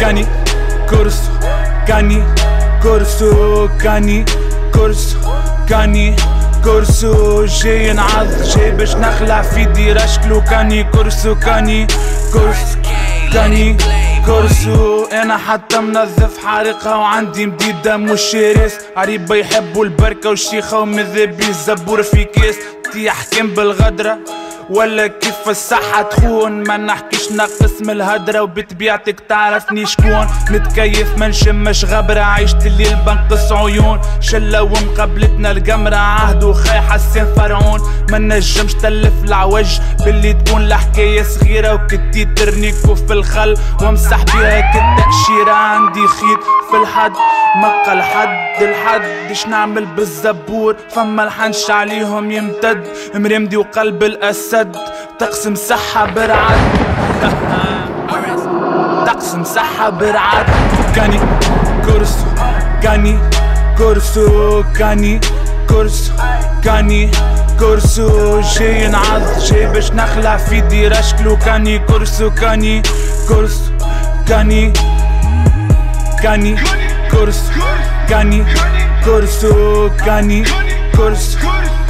Cani, corso, cani, corso, cani, corso, cani, كرسو جاي نعض جاي باش نخلع في ديرة شكلو كاني كرسو كاني كرسو كاني كرسو أنا حتى منظف حارقها وعندي مديدة مش شرس عريبة يحبوا البركة وشيخة وماذا بيه الزبور في كاس تي احكام بالغدرة. ولا كيف الصحة تخون؟ ما نحكيش نقص من الهدرة وبطبيعتك تعرفني شكون. متكيف ما نشمش غبرة عيشت الليل بنقص عيون. شلة ومقابلتنا القمرة عهد خاي حسين فرعون. ما نجمش تلف العوج باللي تكون الحكاية صغيرة وكتي ترنيكو في الخل. وامسح بيها كالتأشيرة عندي خيط في الحد. مقى الحد الحد إيش نعمل بالزبور؟ فما الحنش عليهم يمتد. مرمدي وقلب الأسد. تقسم صحة برعد تقسم صحة برعد كاني كرسو كاني كرسو كاني كرسو كاني كرسو جاي نعض جاي باش نخلع في ديرة شكلو كاني كرسو كاني كرسو كاني كاني كرسو كاني كرسو كاني كرسو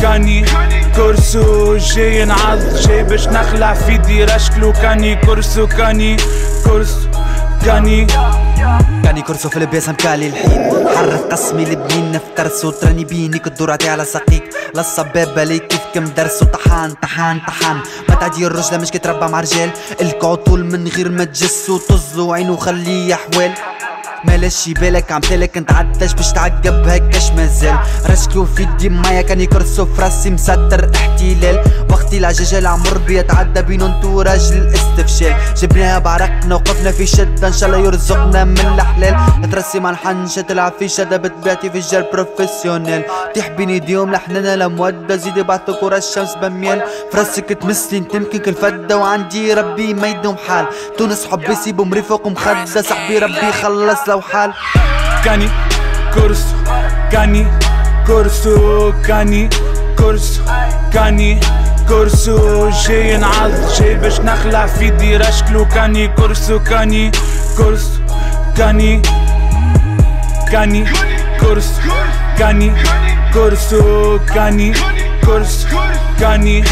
كاني كرسو جاي نعض جاي باش نخلع في ديرة شكلو كاني كرسو كاني كرسو كاني كاني كرسو في البيس مكالي الحين حرف قسمي البنين نفترسو تراني بينك الدورة على سقيك للصبابة ليك كيف كم درسو؟ طحان طحان طحان. ما تعدي الرجلة مش كتربى مع رجال. الكعطول من غير ما تجسو طزو عينو خليه حوال مالش بالك عم تلك عدش باش تعقب هكاش مازال. رشكو في الدماية كان يكرسو في راسي مسطر احتلال. وقتي العجاجة العمر بيتعدى بين انتو راجل الاستفشال جبناها بعرقنا وقفنا في شدة إن شاء الله يرزقنا من الحلال ترسي مع الحنشة تلعب في شدة بتبعتي في الجال بروفيسيونيل تحبيني ديوم لحننا لمودة زيدي بعت كرة الشمس بميال. فراسك تمسلي انت يمكن كل فدة وعندي ربي ما يدوم حال. تونس حبي سيبو مريفق ومخدة صاحبي ربي خلص. لو حال. كاني كرسو كاني كرسو كاني كرسو كاني كرسو جاي نعض جاي باش نخلع في ديرة شكلو كاني كرسو كاني كرسو كاني كاني كرسو كاني كرسو كاني كرسو كاني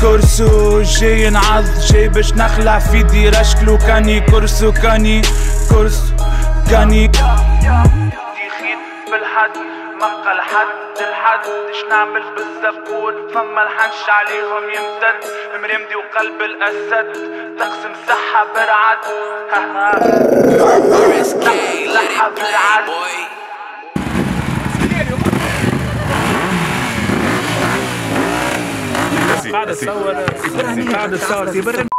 كرسو جاي نعض جاي باش نخلع في ديرة شكلو كاني كرسو كاني كرسو كاني بالحد مقى الحد الحد إيش نعمل بالزبون فما الحنش عليهم يمتد مرمدي وقلب الاسد تقسم صحة برعد صحة برعد قاعد تصور قاعد تصور